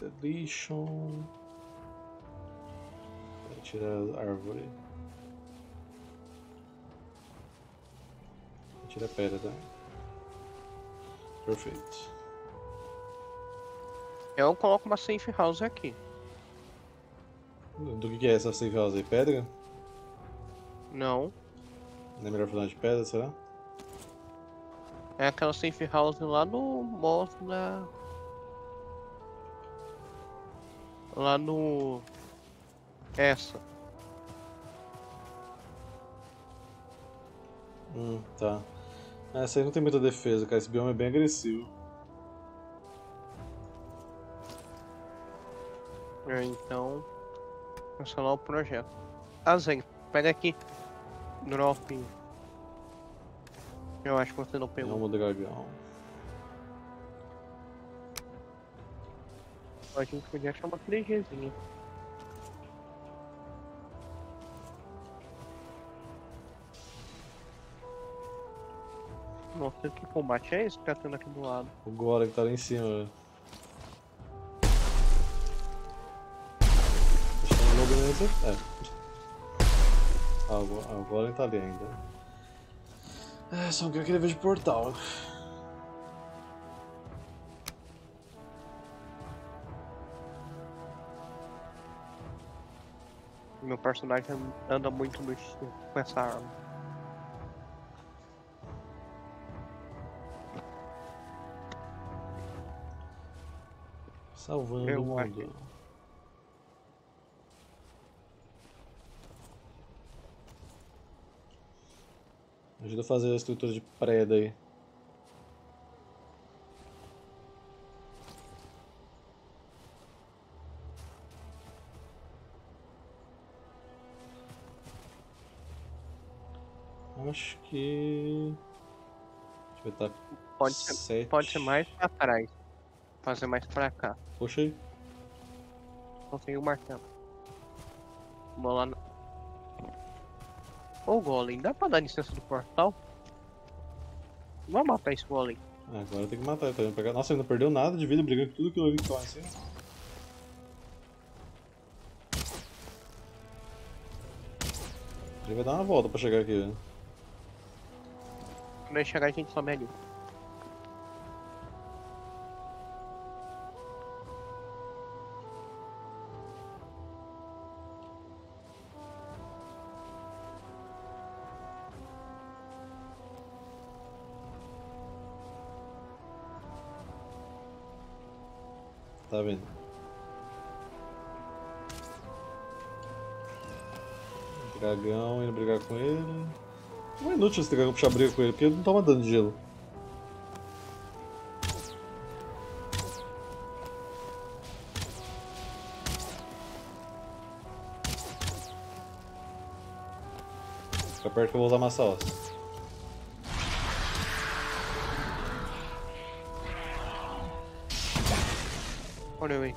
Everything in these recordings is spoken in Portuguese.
Deletion. Vai tirar a árvore. Vai tirar a pedra, tá? Perfeito. Eu coloco uma safe house aqui. Do que, é essa safe house aí? Pedra? Não. Não é melhor fazer de pedra, será? É aquela safe house lá no boss da. Lá no. Essa. Hum, tá. Essa aí não tem muita defesa, cara. Esse bioma é bem agressivo. É, então. Cancelar o projeto. Ah, Zen, pega aqui. Drop. Eu acho que você não pegou. Bioma dragão. A gente podia achar uma 3Gzinha. Nossa, que combate é esse que tá tendo aqui do lado? O Golem que tá lá em cima, velho. Acho que é um. É. O Go- ah, o Golem tá ali ainda. É, só não quero que ele veja portal. Meu personagem anda muito no com essa arma. Salvando Eu o mundo. Ajuda a fazer a estrutura de preda aí. Que. Deixa eu tá. Pode ser, sete. pode ser mais pra trás. Fazer mais pra cá. Puxa aí. Consegui o martelo. Vamos lá. na- Ô Golem, dá pra dar licença do portal? Vamos matar esse Golem. Ah, agora tem que matar, tá indo pra cá. Nossa, ele não perdeu nada de vida brigando com tudo que tá lá em cima. Ele vai dar uma volta pra chegar aqui, né? Quando chegar a gente sobe ali. Tá vendo? Dragão indo brigar com ele. Não é inútil esse dragão puxar briga com ele, porque ele não toma dano de gelo. Fica perto que eu vou usar massa óssea. Olha eu aí.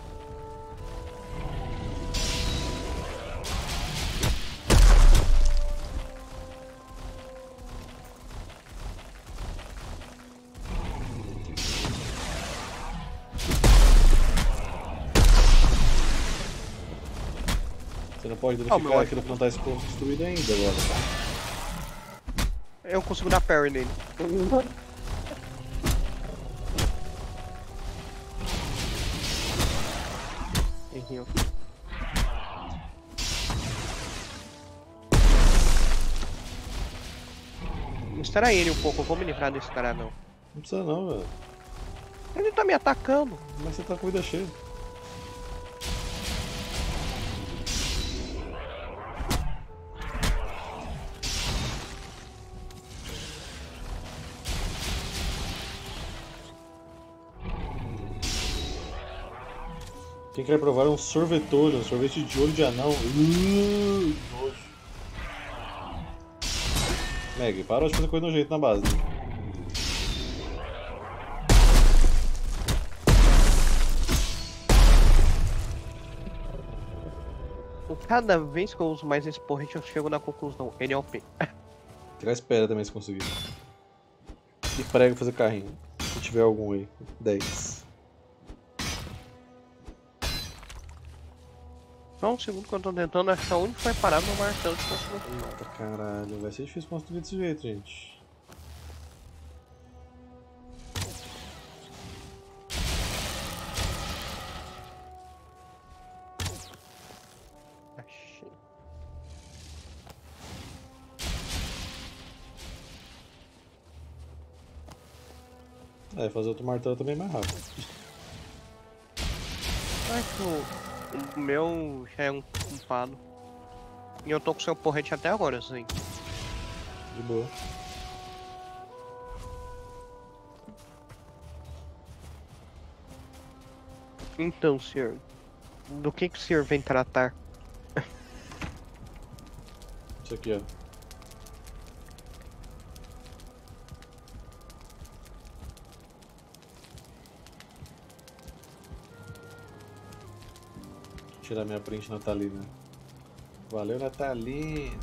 Pode meu verificar ótimo. que ele não tá construído ainda agora. Eu consigo dar parry nele. Errei. Espera ele um pouco, eu vou me livrar desse cara não. Não precisa não, velho. Ele tá me atacando. Mas você tá com a vida cheia. Quem quer provar um sorvetolho, um sorvete de olho de anão. Uh, nojo. Meg, para de fazer coisa nojenta na base. Né? Cada vez que eu uso mais esse porrete, eu chego na conclusão. Ele é. Traz pedra também se conseguir. E prego fazer carrinho. Se tiver algum aí. 10. Só um segundo que eu tô tentando achar onde foi parar meu martelo de construção. Eita caralho, vai ser difícil construir desse jeito, gente. Achei. É, fazer outro martelo também é mais rápido. Acho que o, meu já é um culpado. E eu tô com seu porrete até agora, assim. De boa. Então, senhor. Do que, que o senhor vem tratar? Isso aqui, ó. Tirar minha print natalina. Valeu, Natalina.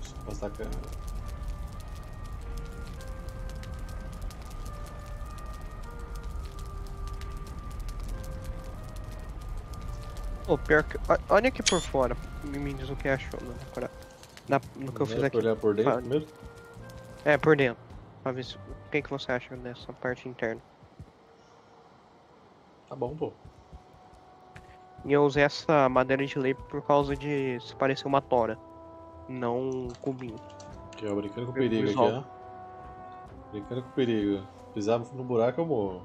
Deixa eu passar a câmera. Pô, pior que. Olha aqui por fora. Me diz o que achou na, no que eu fiz Primeiro, aqui. Olhar por dentro primeiro? É, por dentro. Pra ver se, o que, que você acha dessa parte interna. Tá bom, pô. E eu usei essa madeira de lei por causa de se parecer uma tora. Não um cubinho. Aqui, ó, brincando com o perigo aqui, ó. Brincando com o perigo. Pisar no buraco eu morro.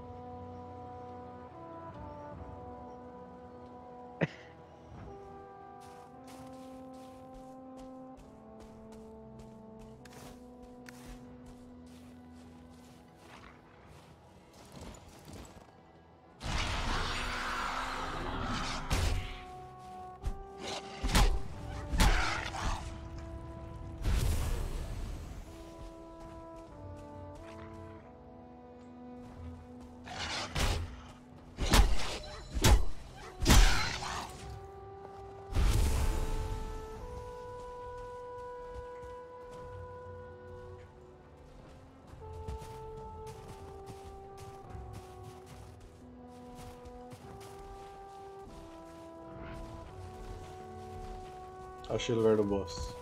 Achei o lugar do boss.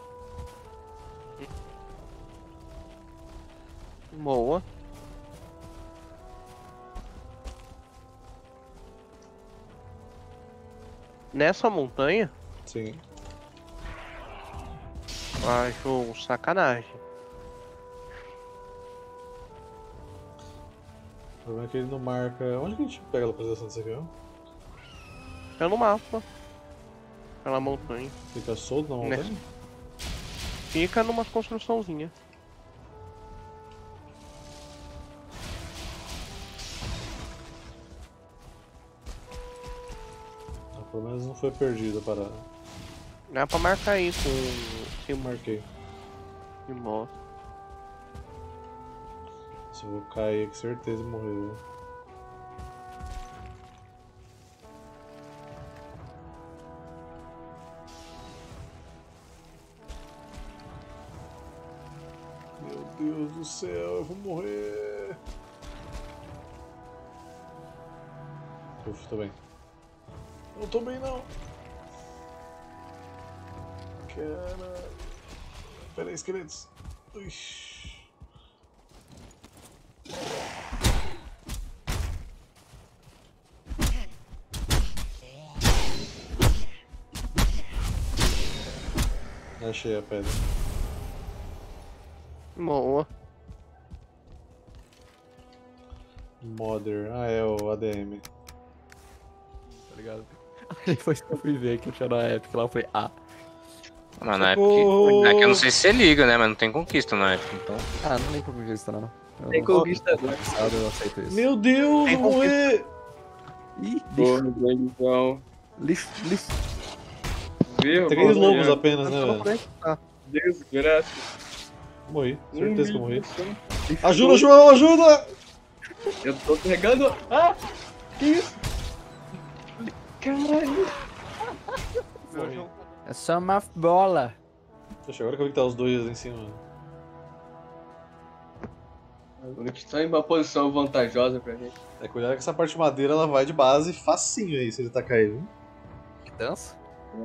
Boa. Nessa montanha, Sim. acho sacanagem. O problema é que ele não marca. Onde que a gente pega a localização disso aqui? É no mapa. Pela montanha. Fica solto na Nessa. montanha? Fica numa construçãozinha. Não, pelo menos não foi perdida a parada. Dá pra marcar aí com Eu marquei. de moto. Se eu vou cair, com certeza morreu. Do céu, eu vou morrer. Uf, tô bem. Não tô bem não. Caralho. Pera aí, esqueletos. Ixi. Achei a pedra. Boa. Mother. Ah, é o ADM. tá ligado? Aí depois que eu fui ver que eu tinha na época lá, eu falei, ah, Mas na. Socorro! É que eu não sei se você liga, né? Mas não tem conquista na época, então. ah, não tem conquista não. Eu Tem não conquistador. conquistado, eu aceito isso. Meu Deus, Tem vou morrer! Ih, lixo, lixo, lixo. Viu? Três lobos apenas, né, tô velho? conectar. Desgraça. Morri, certeza que eu morri. Ajuda, João, ajuda! Eu tô carregando. Ah! Que isso? Caralho. É só uma bola. Poxa, agora que eu vi que tá os dois em cima. O Nick tá em uma posição vantajosa pra gente. É cuidado que essa parte de madeira ela vai de base facinho aí se ele tá caindo. Que dança?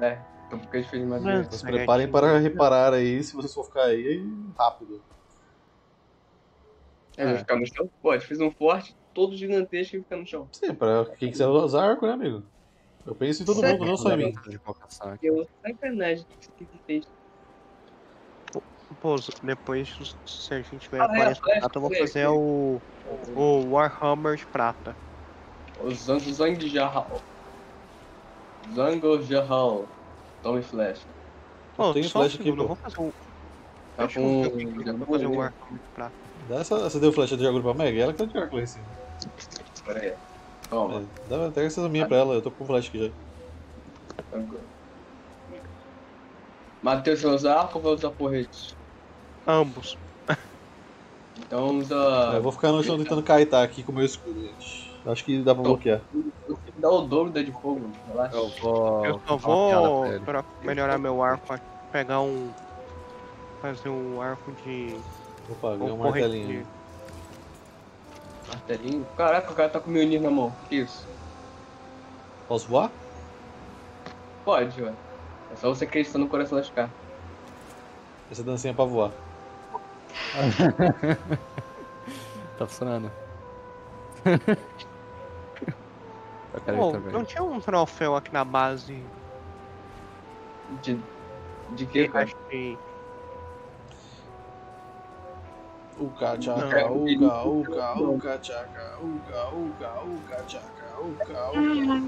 É, então que gente fez de madeira? Então se preparem para reparar aí se vocês for ficar aí rápido. É, vai ficar no chão? Gente fez um forte todo gigantesco e fica no chão. Sim, pra quem quiser usar arco, né, amigo? Eu penso em todo Sério? mundo, não só em mim. Eu sacanagem que você fez. Pô, depois, se a gente tiver Ah, é, 40 flecha, prata, eu vou fazer o, o Warhammer de prata. O Zang Zang Jahal. Zango Jahal. Tome flash. Pô, um flecha aqui, pô. vou fazer o. Tá com. ver o que que eu vou fazer o Warhammer de prata. Dá essa, você deu flecha de agulha pra Meg? Ela que tá de arco lá em cima. Pera aí. Toma. É, dá até essa minha pra ela, eu tô com flecha aqui já. Tranquilo. Matheus vai usar arco ou vai usar porrete? Ambos. Então usa. eu vou ficar no chão tentando kaitar aqui com o meu escudo, gente. Acho que dá pra bloquear. Dá o dobro da de fogo, relaxa. Eu vou. Eu só vou, pra melhorar meu arco, pegar um. Fazer um arco de. Opa, ganhei um um martelinho. de- Martelinho. Caraca, o cara tá com o Mjolnir na mão. Que isso? Posso voar? Pode, ué. É só você acreditar no coração das cartas. Essa dancinha é pra voar. Tá funcionando. Pô, ir também. não tinha um troféu aqui na base De. De que que, cara? Uca, tchaca, uca, uca, uca, tchaca, uca, uca, uca, tchaca, uca, uca.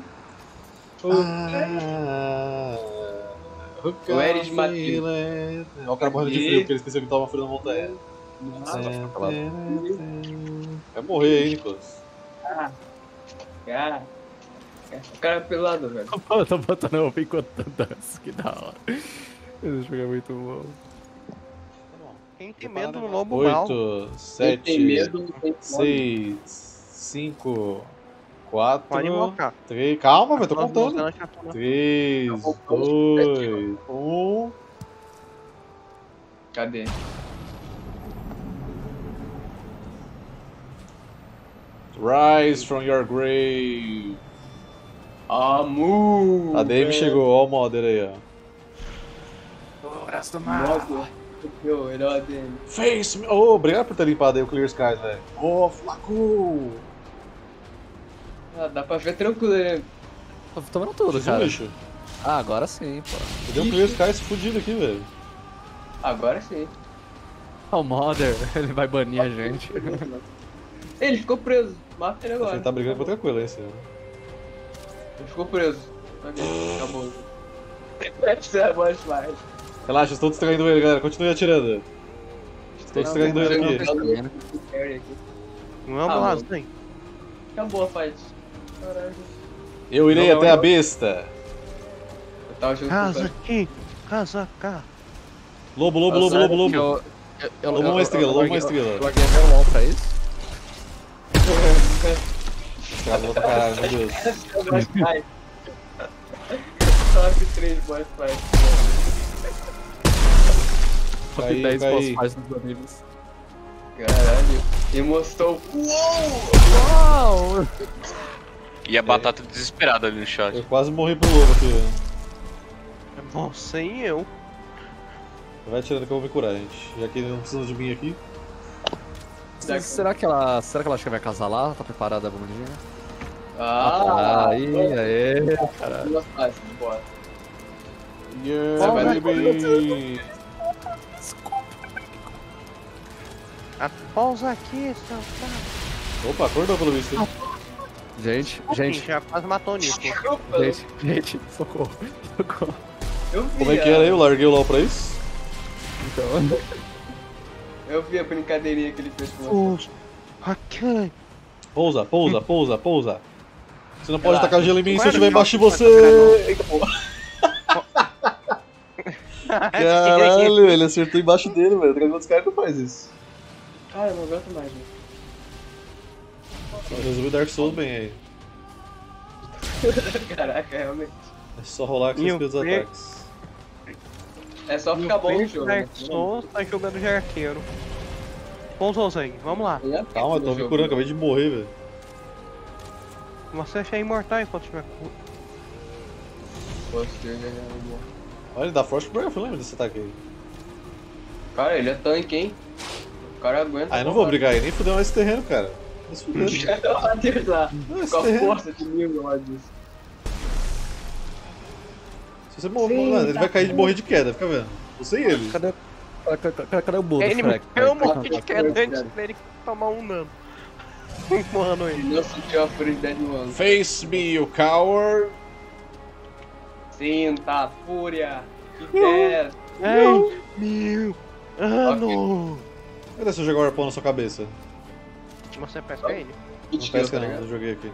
Ah, O Eris Matheus. Ó, o cara morrendo de frio, porque ele esqueceu que tava frio na montanha. Vai morrer aí, Nicolas. Ah, cara. O cara é pelado, velho. Tô botando roupa enquanto dança, que da hora. Esse jogo é muito bom. Quem tem medo do lobo mal? Oito, Quem tem sete, medo, não tem fome. seis, cinco, Pode quatro, invocar. três. Calma, velho, tô Nós contando. voltando, já tô- Três, voltando. dois, um. Cadê? Rise from your grave. Amu! A DM chegou, ó o modder aí, ó. Nossa, meu, melhor ADM. Face me. Oh, obrigado por ter limpado aí o Clear Skies, velho. Oh, Flaco! Ah, dá pra ver tranquilo, né? Tô tomando tudo, um cara. lixo. Ah, agora sim, pô. Eu dei um Clear Skies fudido aqui, velho. Agora sim. O Mother, ele vai banir a gente. Ele ficou preso. Mata ele agora. Ele tá brigando com outra coisa, esse. Ele ficou preso. Ok, acabou. Essa é a. Relaxa, estou distraindo ele, galera. Continue atirando. Estou distraindo ele aqui. Não é uma Ah, lasanha. Acabou a fight. Caralho. Eu irei Não, não, até a não. besta. Eu tava achando Casa aqui, casa cá. Lobo, lobo, lobo, lobo, lobo. Eu, eu, eu, Lobo uma estrela, lobo uma estrela. Eu larguei meu LOL pra isso. Travou pra caralho, meu Deus. eu voz fight. Top 3 voz fight. Top Caí, 10 caí. boss fights dos amigos. Caralho. E mostrou. Uau! E a batata desesperada ali no chat. Eu quase morri pro lobo aqui, velho. É você e eu. Vai atirando que eu vou me curar, gente. Já que ele não precisa de mim aqui. Se- Será que ela. Será que ela acha que vai casar lá? Tá preparada a bundinha? Ah, aí, aê, caralho. Duas faces, bora. Yeah, vai- baby! Pausa aqui, seu cara. Opa, acordou pelo visto. Gente, Gente, gente, já quase matou o Nico. gente, gente, socorro, socorro. Eu vi. Como é que era aí? Eu larguei o LOL pra isso? Então, Eu vi a brincadeirinha que ele fez com você. Ok. Pousa, pousa, pousa, pousa. Você não pode Relaxa. tacar gelo em mim se eu estiver embaixo de você! Eita porra! Caralho, ele acertou embaixo dele, velho. O dragão dos caras não faz isso. Cara, eu não aguento mais, né? Resolvi Dark Souls bem aí. Caraca, realmente. É só rolar com E seus o ataques. É só ficar bom no jogo. né? Dark Souls tá jogando de arqueiro. Pousou, Zang. Vamos lá. É Calma, no tô me curando, acabei de morrer, velho. Você é imortal enquanto tiver. é bom. Olha, ele dá Frostbreath, lembra desse ataque aí? Cara, ele é tanque, hein? O cara aguenta. Ah, eu não vou brigar aí, nem fuder mais esse terreno, cara. Fuder. Meu Deus lá. Com a força de nível lá disso. Se você morrer, Sim, mano, ele tá vai cair de morrer de queda, fica vendo. Você e ele. Cadê, cadê, cadê, cadê o Budo, Ele Shrek? eu Vai, morri tá- de queda antes dele tomar um dano. Empurrando ele. Não sentiu a fúria de One. Face me, you coward. Sinta a fúria. Que quer. Mil ano. Cadê se eu jogar o arpão na sua cabeça? Você pesca ele? Não 20 kills, pesca tá não, eu joguei aqui.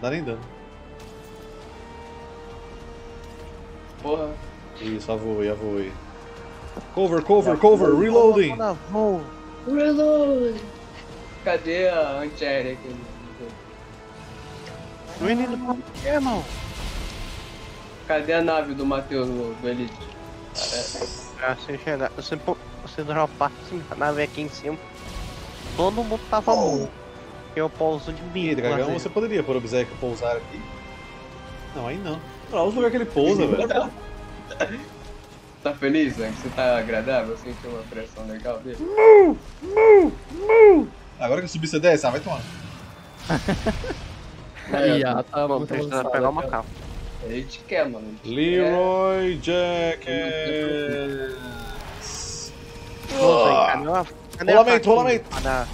Dá nem dano. Porra. Isso, avoei, avoei. Cover, cover, cover, reloading! Vou. Reload. Cadê a antiaérea aqui? Menino, irmão. Cadê a nave do Matheus do, do Elite? Ah, você chegar, você, pô- você dropasse a nave aqui em cima, todo mundo tava morto. Eu pouso de bico. dragão, mas- você poderia por Obsec pousar aqui? Não, aí não. Olha os lugares que ele pousa, velho. Tá feliz, né? Você tá agradável? Sentiu uma pressão legal dele? Agora que eu subir, você desce? Ah, vai tomar. Ih, ah, tá Mano, muito precisa avançado, pegar uma capa. Ele te quer, mano. Leroy Jackets. Rolamento, rolamento. pra dar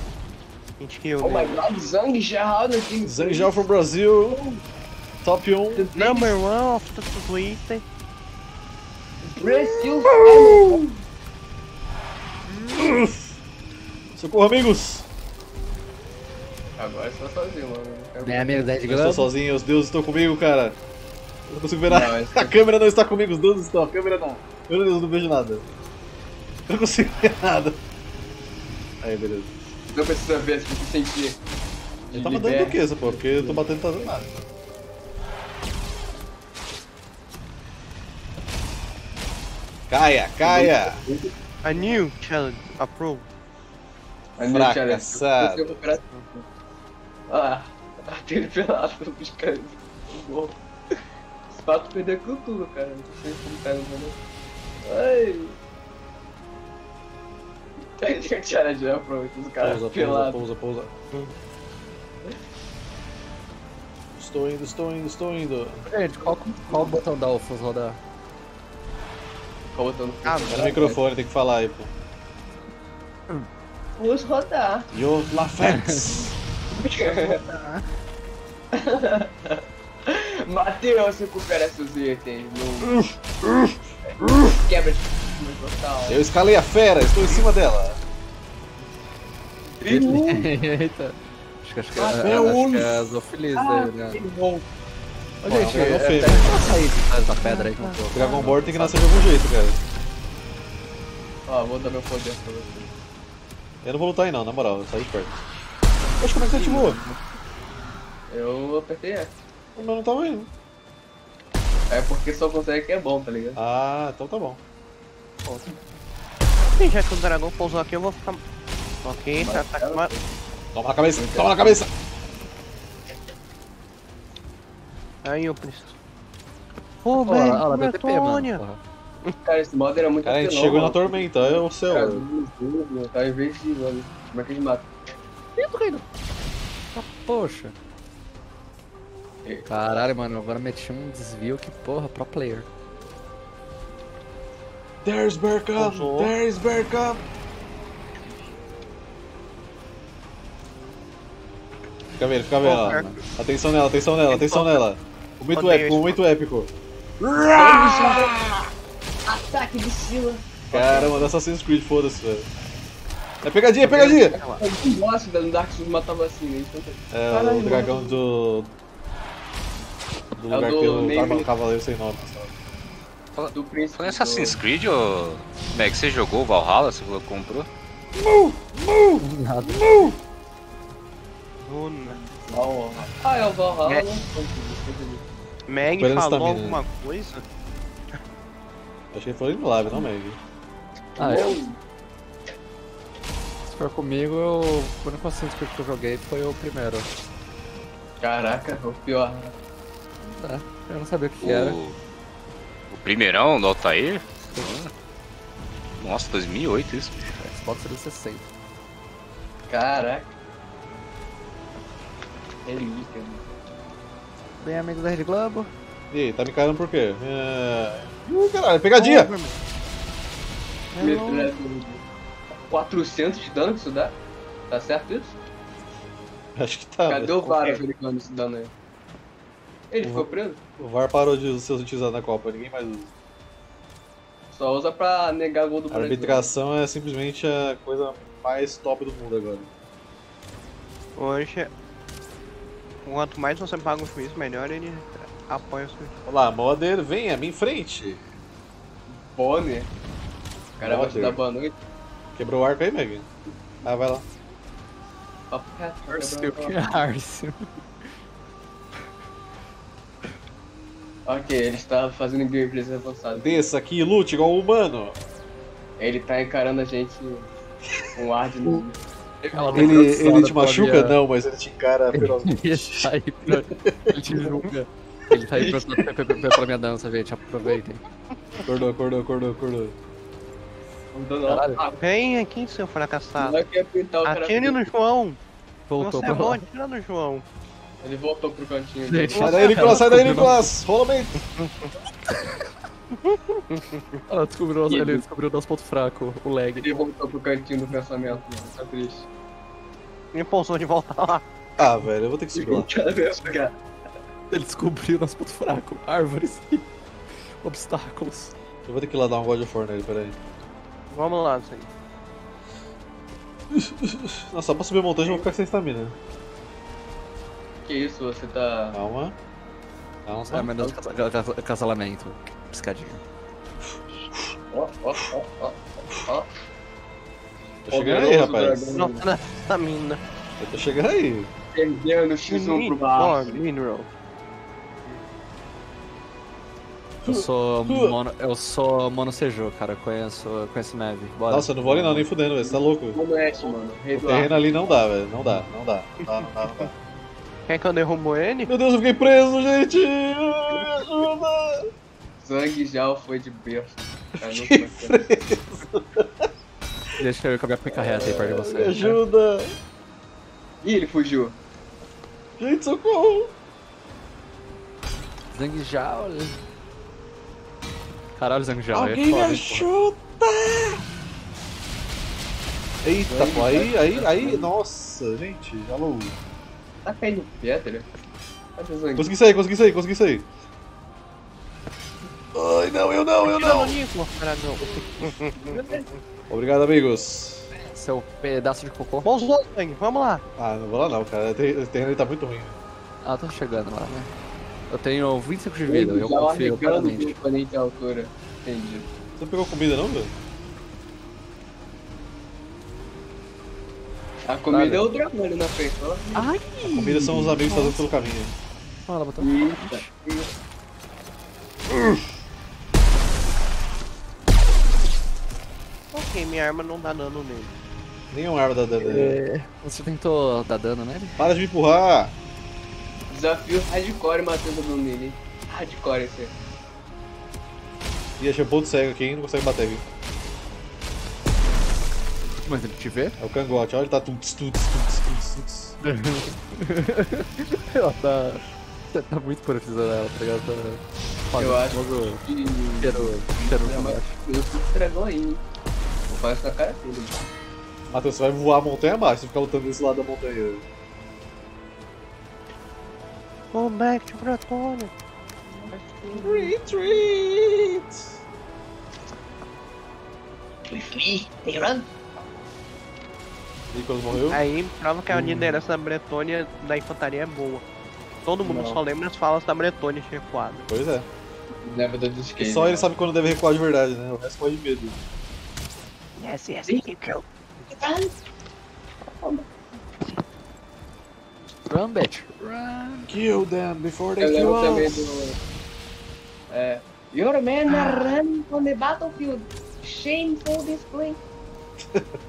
20 quer. kills Oh my god, Zang Geraldo aqui. Zangel from Brasil. Top 1. Number one of the Twitter. Brasil. Socorro, amigos. Agora você tá sozinho, mano. Não quero- Bem, amigo, 10 Eu estou gramas. sozinho, os deuses estão comigo, cara. Eu não consigo ver nada. Não, esse- A câmera não está comigo, os deuses estão. A câmera não. Meu Deus, não vejo nada. Eu não consigo ver nada. Aí, beleza. Não precisa ver, se você sentir. Ele tá mandando do que essa porra? Porque eu tô batendo e não tá dando nada. Caia, caia! A new challenge approved. Fracassado. Você recuperar tudo. Ah, aquele pelado dos caras. Bom. Esse pato perder com tudo, cara. Não sei como tá usando. Ai. Tem que tirar de aproveita os caras Pousa, pousa, pousa, pousa. Estou indo, estou indo, estou indo. Gente, qual, qual o botão da UFOS rodar? Botando Ah, É no microfone, tem que falar aí, pô. Vamos rodar. Yo, Lafex! Matheus, recupera seus itens. No... Quebra de. Eu escalei a fera, estou em cima dela. Eita. Acho que, acho que, Ah, acho que Ulf. é a Zoofilis dele, né? bom. Ô, é gente, é, feio, é, né? pra sair de trás da pedra aí. que eu tô- Dragon Ball tem que nascer de algum jeito, cara. Ó, vou dar meu poder pra você. Eu não vou lutar aí não, na moral, eu saí de perto. Poxa, como é que você ativou? Eu apertei F. O meu não tava indo. É porque só consegue que é bom, tá ligado? Ah, então tá bom. Sim, já que o dragão pousou aqui, eu vou ficar. Ok, tá, tá com uma... Toma na cabeça, toma na cabeça! Aí eu preciso. Pô, Olha velho, olha lá, mano. Porra. Cara, esse modo era muito Cara, a gente chegou na tormenta, é o Cara, céu. meu, tá em vez de. Como é que a gente mata? Ih, tô caindo. Ah, poxa. Caralho, mano, agora meti um desvio que porra, pro player. There's Berkham! Pousou. There's Berkham! Fica vendo, fica vendo. Cara. Atenção nela, atenção nela, atenção nela. Momento Odeio épico, momento épico. Ataque de Sila. Caramba, do Assassin's Creed, foda-se, velho. É pegadinha, é pegadinha! Eu não gosto da no Dark Souls matava assim, né? Então, É, Caralho, o dragão do. Do É lugar do que o Cavaleiro sem nome. Do príncipe. Falando em Assassin's Creed, ô. Meg, você jogou o Valhalla? Você falou que comprou? Nada. Luna. Valhalla. Ah, é o Valhalla, É. né? Meg Esperando falou estamina, alguma coisa? Acho que ele falou em live, não Meg. Ah, eu? for comigo, eu, o único Assassin's Creed que eu joguei foi o primeiro. Caraca, o pior. É, eu não sabia o que, que era. O, primeirão do Altair? Nossa, 2008 isso. bicho. Xbox 360. Caraca. Relíquia, mano. Bem amigo da Rede Globo. E aí, tá me carando por quê? É... Ih, caralho, pegadinha! Metralhadora. 400 de dano que isso dá? Tá certo isso? Acho que tá. Cadê velho. o VAR aplicando esse dano aí? Ele Uhum. ficou preso? O VAR parou de ser utilizado na Copa, ninguém mais usa. Só usa pra negar gol do A Brasil. arbitração é simplesmente a coisa mais top do mundo agora. Hoje, quanto mais você paga o juiz, melhor ele apoia o juiz. Olá, Modder, venha, me em frente. Bonner. O cara vai te dar boa noite. Quebrou o arco aí, Meg? Ah, vai lá. Arceu, que a. Arceu. Ok, ele está fazendo gameplays avançados. Desça aqui e lute igual um humano. Ele tá encarando a gente com ar de novo. Não Ele, ele te machuca? minha- Não, mas ele te encara ferozmente. Ele tá aí pra... Ele te julga. Ele tá aí pra- pra- pra- pra- pela minha dança, gente. Aproveitem. Acordou, acordou, acordou, acordou. Ah, Vem aqui, seu fracassado. é cara. Atire no João. Voltou Você é bom, lá. atira no João. Ele voltou pro cantinho. Gente. dele. Sai daí, Nicolas, sai daí, Nicolas! Rola bem! Ela descobriu, ele descobriu o nosso ponto fraco, o lag. Ele voltou pro cantinho do pensamento. mano. Tá triste. Me impulsou de volta lá. Ah, velho, eu vou ter que subir lá. Ele descobriu o nosso ponto fraco. Árvores e obstáculos. Eu vou ter que ir lá dar um God of War nele, peraí. Vamos lá, assim. Nossa, só pra subir a montanha eu vou ficar sem estamina. Que isso, você tá. Calma. Calma, É só. menos casa- casa- acasalamento. Piscadinha. Ó, ó, ó, ó, ó. Tô chegando aí, rapaz. Não, nessa mina. Eu tô chegando aí. Perdendo o X1 pro baixo. Mineral. Eu sou mono, eu sou mono Seju, cara. Conheço, conheço neve. Bora. Nossa, eu não vou ali não, nem fudendo, velho. Você tá louco? Como é, mano? O terreno ali não dá, velho. Não dá, não dá. Não dá, não dá, não dá. Quer que eu derrubo ele? Meu Deus, eu fiquei preso, gente! Ajuda! Zang já foi de berço. Foi. Deixa eu com a minha pica reta aí perto de você. Me ajuda! Ih, ele fugiu. Gente, socorro! Zang Zhao. Caralho, Zang Zhao. é Alguém me foda, hein, ajuda! Eita, pô, aí, aí, aí, nossa, gente, alô. Tá caindo pedra? Cadê o Zang? Consegui sair, consegui sair, consegui sair. Ai, não, eu não, eu não! Obrigado, amigos. Seu pedaço de cocô. Vamos lá, sangue, vamos lá. Ah, não vou lá não, cara. Esse terreno tá muito ruim. Ah, tô chegando lá, né? Eu tenho 25 de vida, eu confio plenamente. o altura. Entendi. Você não pegou comida não, velho? A comida Nada. é o dragão ali na frente. ó. Ai! Comida são os amigos fazendo pelo caminho. Fala, botou. Eita. Ok, minha arma não dá dano nele. Nenhum arma da dano. É, Você tentou dar dano nele? Para de me empurrar! Desafio hardcore matando no nele. hein? Hardcore esse aí. Ih, achei um ponto cego aqui, hein? Não consegue bater aqui. Mas ele te vê? É o cangote, olha, ele tá tuts, tuts, tuts, tuts, tuts. Ela tá. Tá tá muito politizando ela, tá ligado? Tá... Eu acho Fogo, que. cheiro, cheiro Não, mas eu dragão aí, hein? Vou fazer na cara dele. Matheus, você vai voar a montanha abaixo se ficar lutando desse lado da montanha. Go back to Bretônia. Retreat! Nicolas morreu? Aí prova que a liderança da Bretônia da infantaria é boa. Todo mundo Não. só lembra as falas da Bretônia recuada. Pois é. Leva da E skate. só ele sabe quando deve recuar de verdade, né? O resto pode de medo. Yes, yes, yes. Run, bitch. Run. Kill them before they Eu kill também us! do. É. Your men are running from the battlefield. Shameful display.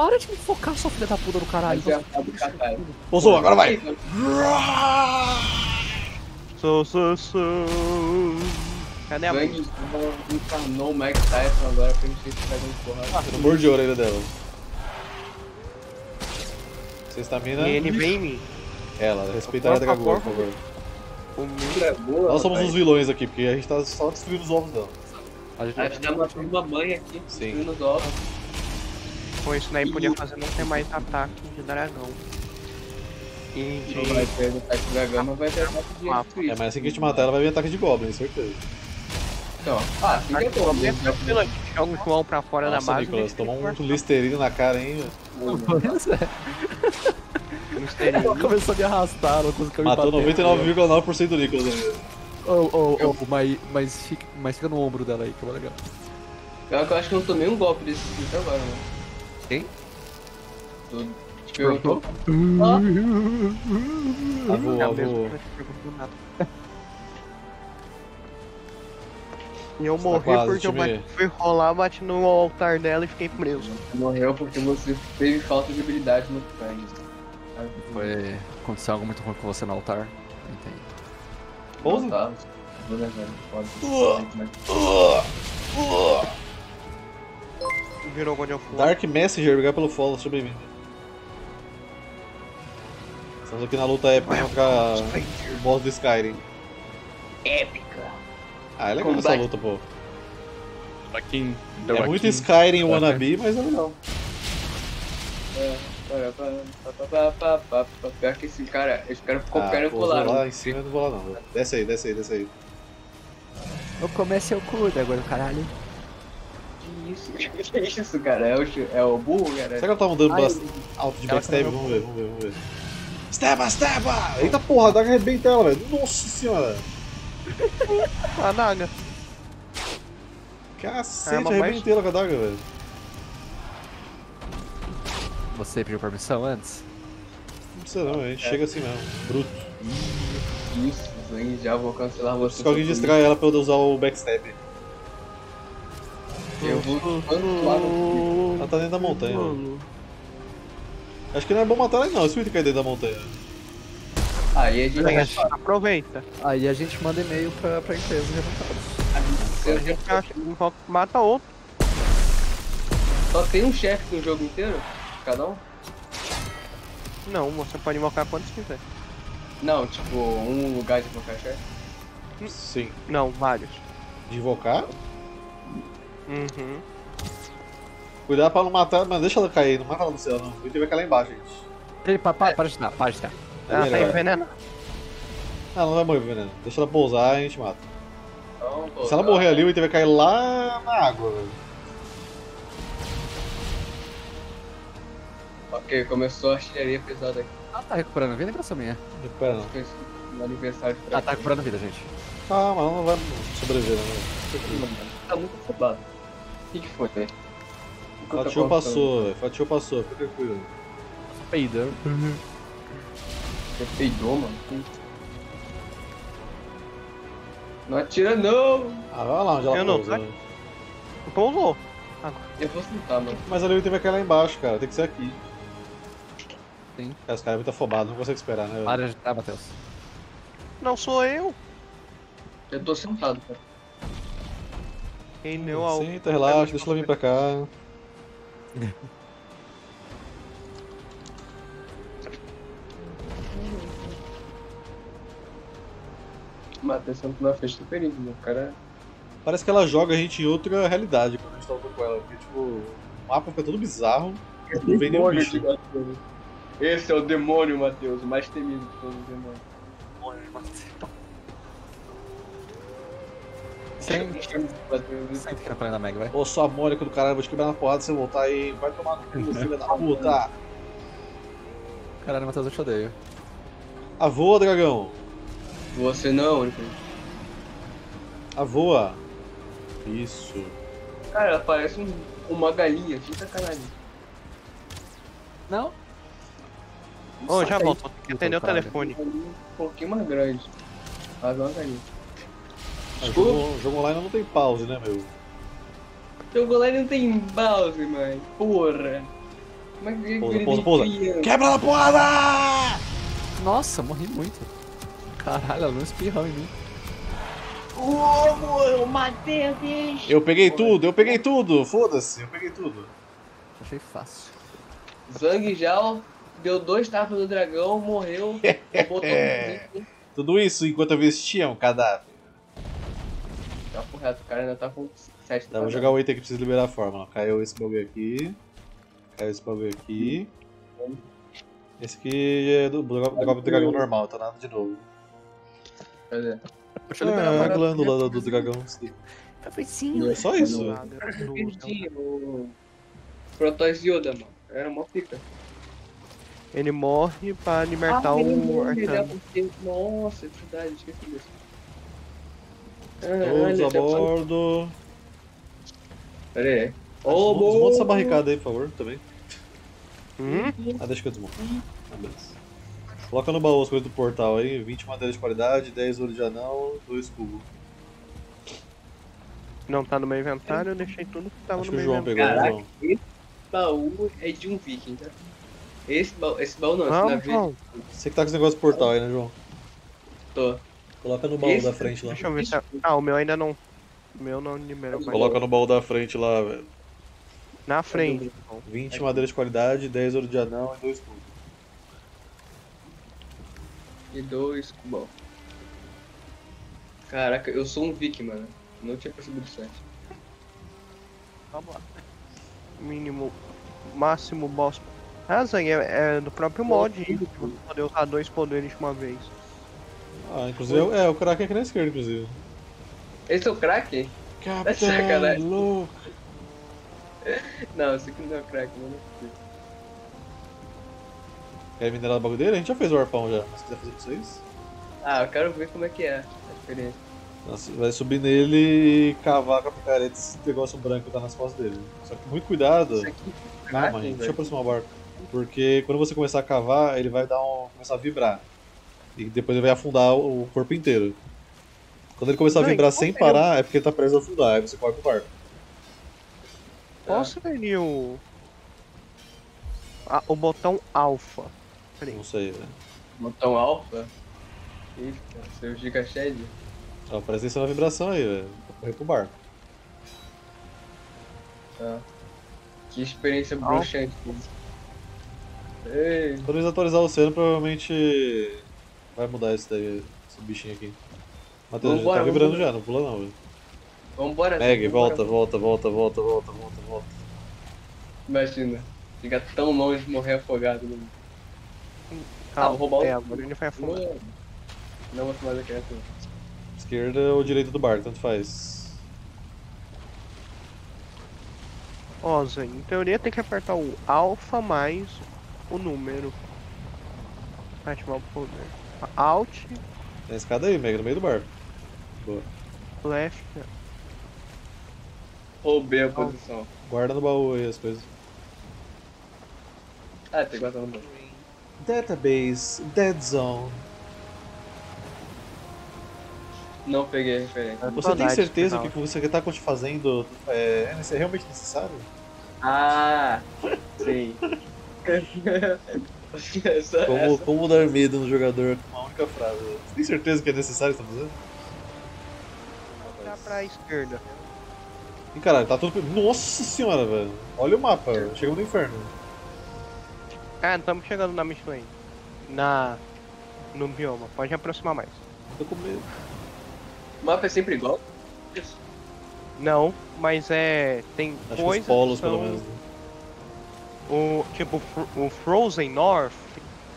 Para de me focar, sua filha da puta do caralho. É. Pousou, agora vai! Sou, sou, sou. Cadê a encarnou o Mike Tyson agora pra gente ver se vai dar porrada. Eu mordi a orelha dela. Você está mina? E ele vem em mim. Ela, respeita a dragão, por favor. O meu. É boa, Nós somos os vilões aqui, porque a gente tá só destruindo os ovos dela. A gente A gente tá matando uma mãe aqui, Sim. destruindo os ovos. Com isso daí podia fazer não ter mais ataque de dragão. E Não vai de. ter ataque de dragão, mas vai ter ataque de Ah, É, mas assim que a gente matar ela vai vir ataque de Goblin, certeza. Então, ah, que é bom. Joga o João pra fora da Nossa, base. Nicolas, e tomou um listerino na cara, hein? Pois é. Ela começou a me arrastar, não conseguiu me Matou bater. 99,9% do Nicolas ainda. Ô, ô, ô, mas, mas, fica, mas fica no ombro dela aí, que é legal. Pior que eu acho que eu não tomei um golpe desse até agora, né? Quem? Tu te perguntou? Eu te pergunto nada. E eu Você tá morri quase, porque eu fui rolar, bati no altar dela e fiquei preso. Morreu porque você teve falta de habilidade no sangue. Foi. Aconteceu algo muito ruim com você no altar. Entendi. Pousa? Tá. Vou levar, pode. Virou God of War. Dark Messenger, obrigado pelo follow, seja bem-vindo. Estamos aqui na luta épica contra o boss do Skyrim. Épica. Ah, é legal essa Combate. luta, pô. Joaquim. É muito Skyrim wannabe, mas é legal. É. Pior que esse cara, esse cara ficou Ah, pô, vou pular. lá né? em cima eu não vou lá não. Desce aí, desce aí, desce aí. Eu comecei o cu, agora caralho. Que isso? Que isso, cara? É o, é o burro, cara? Será que ela tá mudando Ai, bastante alto de ela backstab? tá Vamos ver, vamos ver, vamos ver. Steba, steba! Eita porra, a daga arrebenta ela, velho. Nossa senhora! A daga. Cacete, arrebentei ela com a daga, velho. Você pediu permissão antes? Não precisa não, a gente chega assim mesmo. Bruto. Isso, hein? Já vou cancelar você. Se alguém distrai ela pra eu usar o backstab. Eu vou lá no Ela tá dentro da montanha, mano. Acho que não é bom matar ela não, esse item cai dentro da montanha. Aí a gente Aproveita. Aí a gente manda e-mail pra, pra empresa. A gente acha- mata outro. Só tem um chefe no jogo inteiro? Cada um? Não, você pode invocar quantos quiser. Não, tipo, um lugar de invocar chefe. Sim. Não, vários. De invocar. Uhum. Cuidado pra não matar, mas deixa ela cair, não mata ela no céu não. O item vai cair lá embaixo, gente. Pa, pa, para de dar, para de dar. É Ela tá envenenada. Ah, não vai morrer veneno. Deixa ela pousar e a gente mata. Então, Se ela morrer ali, o item vai cair lá na água, velho. Ok, começou a artilharia pesada aqui. Ah, tá recuperando vida, graça minha. Recupera não. Foi No aniversário de Ah, tá recuperando vida, gente. Calma, ela não vai sobreviver, velho. Tá muito afobado. O que, foi, velho? Eu tô Fatio passou, velho. Fatio passou, fica tranquilo. Peidando. Você peidou, mano? Não atira não! Ah, vai lá onde ela Eu não, pousa, vai. velho. Pousou. Eu vou sentar, mano. Mas ali vai cair lá embaixo, cara. Tem que ser aqui. Sim. Cara, esse cara é muito afobado, não consegue esperar, né? Para de dar, Matheus. Não sou eu. Eu tô sentado, cara. Quem deu a Senta, relaxa, deixa ela vir pra cá. Matheus sempre na frente do perigo, meu cara. Parece que ela joga a gente em outra realidade quando a gente tá lutando com ela. Porque, tipo, o mapa fica todo bizarro. Não vem nenhum Demônio bicho. Esse é o demônio, Matheus, o mais temido de todos os demônios. Sente, Matheus. Na colina da Meg, vai. Ô, sua mônica do caralho, vou te quebrar na porrada se você voltar aí. Vai tomar no cu, filha da puta. Caralho, Matheus, eu te odeio. A voa, dragão. Você não. A voa. Isso. Cara, ela parece um- uma galinha, de sacanagem. Não? Ô, já volto. daí, Tem que atender o telefone. Um pouquinho mais grande. Mas é uma galinha. O jogo, o jogo online não tem pause, né, meu? Jogo lá não tem Bowser, mano. Porra. Como é que Pousa, ele pousa, pousa. Quebra na porrada! Nossa, morri muito. Caralho, ela não espirrou em mim. Como? Eu matei a bicha! Eu peguei tudo, eu peguei tudo! Foda-se, eu peguei tudo. Achei fácil. Zang Jao deu dois tapas no dragão, morreu, botou É. Tudo isso enquanto eu vestia um cadáver. Tá correto, o cara ainda tá com 7 Tá, vou jogar o item que precisa liberar a forma. ó. Caiu esse bagulho aqui. Caiu esse bagulho aqui. Esse aqui é do, do, do, do dragão normal, tá nada de novo. Cadê? Deixa eu liberar Ah, a glândula do dragão. Cafezinho. Só isso? Eu perdi o Protoss Yoda, mano. Era uma pica. Ele morre pra libertar ele o morreu, ele arcano. aconteceu. Nossa, é verdade, esqueci disso. Todos a bordo. Pera aí. Ô, Ô, desmonta essa barricada aí, por favor, também. Hum? Ah, deixa que eu desmonto. Ah, beleza. Coloca no baú as coisas do portal aí, 20 madeira de qualidade, 10 ouro de anão, 2 cubos. Não tá no meu inventário, eu deixei tudo que tava Acho no meu João inventário. pegou, Caraca. João? Esse baú é de um viking, tá? Esse baú, esse baú não, esse Vamos, navio. João. Você que tá com esse negócio do portal aí, né, João? Tô. Coloca no baú Esse- da frente lá. Deixa eu ver se... Ah, o meu ainda não... O meu não liberou. mas- Coloca no baú da frente lá, velho. Na frente. 20 madeira de qualidade, 10 ouro de anão e 2 cubos. E dois cubão. Caraca, eu sou um viking, mano. Não tinha percebido isso antes. Vamos lá. Mínimo... Máximo boss... Ah, Zang, é, é do próprio mod. isso, de você poder usar dois poderes de uma vez. Ah, inclusive, é, o Kraken aqui na esquerda, inclusive. Esse é o Kraken? Capitão sacanagem. louco. Não, esse aqui não é o Kraken, mano. Quer minerar o bagulho dele? A gente já fez o arpão já. Se quiser fazer pra vocês. Ah, eu quero ver como é que é a experiência. Nossa, vai subir nele e cavar com a picareta esse negócio branco que tá nas costas dele. Só que muito cuidado. É Calma, Kraken, gente. Deixa eu aproximar o barco. Porque quando você começar a cavar, ele vai dar um. começar a vibrar. E depois ele vai afundar o corpo inteiro. Quando ele começar a vibrar sem eu- parar, é porque ele tá preso a afundar, aí você corre pro barco. Qual seria o... Ah, o botão alfa? Peraí. Não sei, velho. Botão alfa. Eita, seu Giga Shed. Ó, presta atenção na vibração aí, velho. Vou correr pro barco. Tá. Que experiência Alfa. broxante. Ei, Quando eles atualizar o oceano, provavelmente vai mudar esse daí, esse bichinho aqui. Matheus, já Vambora, tá vibrando vambora. já, não pula não, velho. vambora. Meg, vambora. volta, volta, volta, volta, volta, volta, volta. Imagina, ficar tão longe de morrer afogado. Né? Ah, vou roubar o- É, agora ele vai afundar. Não, vou tomar daqui essa. Esquerda ou direita do barco, tanto faz. Ó, Zé, em teoria tem que apertar o alfa mais o número. Pra ativar o poder. Alt, Tem a escada aí, Meg, no meio do barco. Boa. left. Roubei a posição. Guarda no baú aí as coisas. Ah, tem que guardar no banco. Database, Dead Zone. Não peguei a referência. Você tem certeza que o que você tá fazendo é, é realmente necessário? Ah, sim. essa, Como, essa. como dar medo no jogador frase? Você tem certeza que é necessário isso que tá fazendo? Tá pra esquerda. Ih, caralho, tá tudo. Nossa senhora, velho. Olha o mapa, chegamos no inferno. Ah, estamos chegando na Michelin. Na. No bioma. Pode aproximar mais. Tô com medo. O mapa é sempre igual? Não, mas é. Tem Acho que coisas. os polos, que são pelo menos. né? O, tipo, o Frozen North.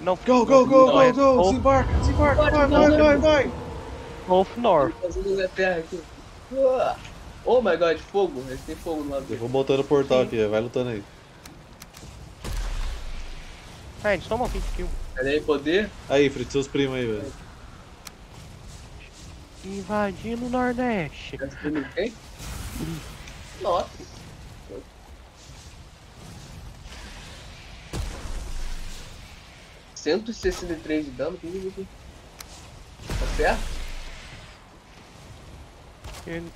Não, Go, go, go, não, é go, go! Desembarca, desembarca! Vai, Pode, vai, não, vai, não. vai! Wolf North. Fazendo na terra aqui. Oh my god, fogo. Eles têm fogo no lado Eu vou botando o portal aqui, vai lutando aí. Ah, eles tomam 20 kills. Pera aí, poder. Aí, Fritz, seus primos aí, velho. Invadindo o Nordeste. Tá quem? Nossa. Cento e sessenta e três de dano, que isso aqui? Tá certo? Ele-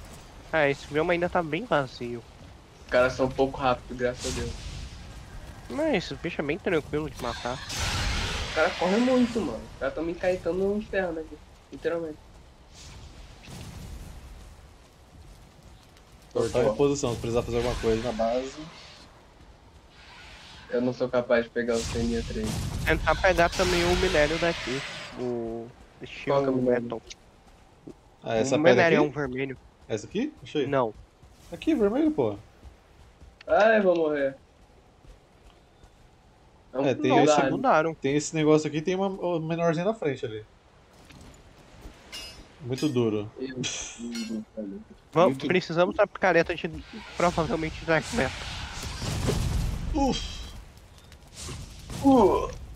Ah, esse bioma ainda tá bem vazio. Os caras são um pouco rápidos, graças a Deus. Mas esse bicho é bem tranquilo de matar. O cara corre muito, mano. O cara tá me encaetando no inferno aqui. Literalmente. Portal em posição, se precisar fazer alguma coisa na base. Eu não sou capaz de pegar o CNA 3. Tentar pegar também o minério daqui. O Qual que é o metal. Ah, essa o pedra minério é um vermelho. Essa aqui? Achei. Não. Aqui, vermelho, pô. Ai, vou morrer. É, um É, tem não esse? Mudaram. Tem esse negócio aqui tem uma uma menorzinha na frente ali. Muito duro. Eu- eu- eu- Vamos, precisamos da picareta de provavelmente Dark Metal. Uf! Uh!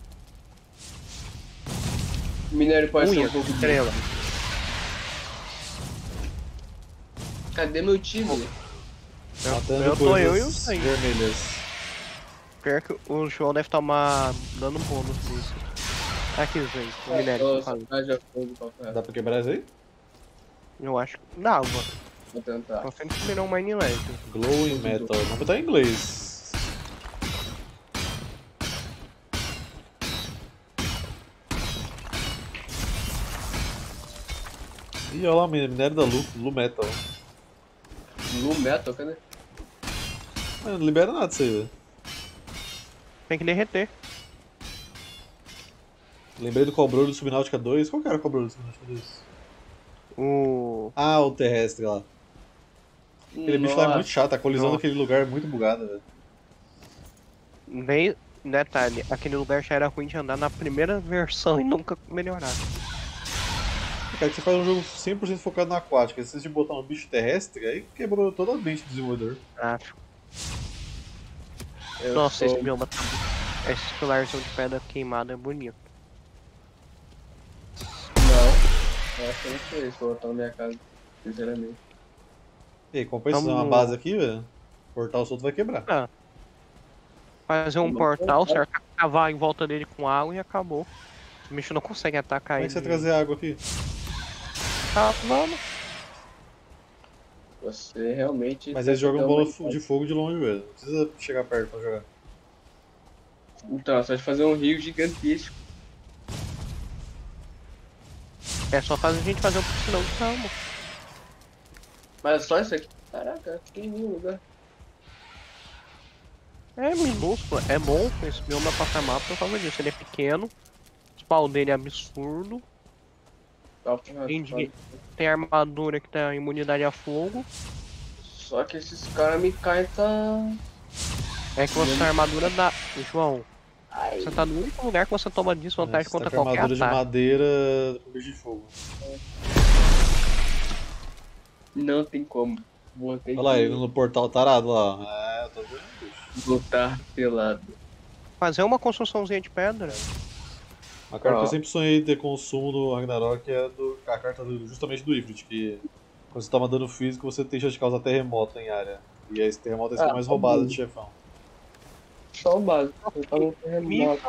Minério pode ser Unha, um pouco de... estrela. Cadê meu time? Matando eu tô eu e o sangue. vermelhas. Pior que o João deve tomar dano bônus nisso. Aqui, gente, o minério que eu Nossa, tá. Dá pra quebrar isso aí? Eu acho que dava. Vou tentar. Só se a gente virar um Mine Land. Glowing Metal. O nome tá em inglês. Ih, olha lá, minério da Lu, Lu Metal. Blue Metal, cadê? Mano, não libera nada isso aí, velho. Tem que derreter. Lembrei do Cobrolho do Subnáutica 2. Qual que era o Cobrolho do Subnáutica 2? O. Ah, o terrestre lá. Aquele bicho lá é muito chato, a colisão Nossa. daquele lugar é muito bugada, velho. Bem. Detalhe, aquele lugar já era ruim de andar na primeira versão e nunca melhoraram. Cara, que você faz um jogo 100% focado na aquática, aí você de botar um bicho terrestre, aí quebrou toda a mente do desenvolvedor. Acho. Eu Nossa, sou- esse bioma tá. Esse pilarzão de pedra queimada é bonito. Não. Eu acho que eu não sei se vou botar na minha casa. Sinceramente. E aí, compensa Vamos- uma base aqui, velho? O portal solto vai quebrar. Fazer um Não, portal, não. cercar, cavar em volta dele com água e acabou. O bicho não consegue atacar Como é que ele. você trazer água aqui? Vamos. Você realmente. Mas eles jogam bola de fogo de longe, velho. Não precisa chegar perto pra jogar. Então, é só de fazer um rio gigantesco. É só fazer a gente fazer um piscinão de calma. Mas é só isso aqui. Caraca, pequenininho o lugar. É minúsculo, é bom esse bioma passar mapa por causa disso. Ele é pequeno, o spawn dele é absurdo, Entendi. tá. tem armadura que tem imunidade a fogo. Só que esses caras me caem tá. É que você a armadura dá. João, você tá no único lugar que você toma desvantagem Você contra tá com qualquer armadura de ataque. madeira com bicho de fogo. Não tem como. Vou Olha lá, ele no portal tarado lá. É, eu tô vendo, bicho. lutar pelado. Fazer uma construçãozinha de pedra. A carta que Ó. eu sempre sonhei ter consumo do Ragnarok é do, a carta do- justamente do Ifrit, que quando você toma dano físico você tem chance de causar terremoto em área. E esse terremoto é a Ah, mais tá roubada bom. de chefão. Só o básico. Eu tava no terremoto.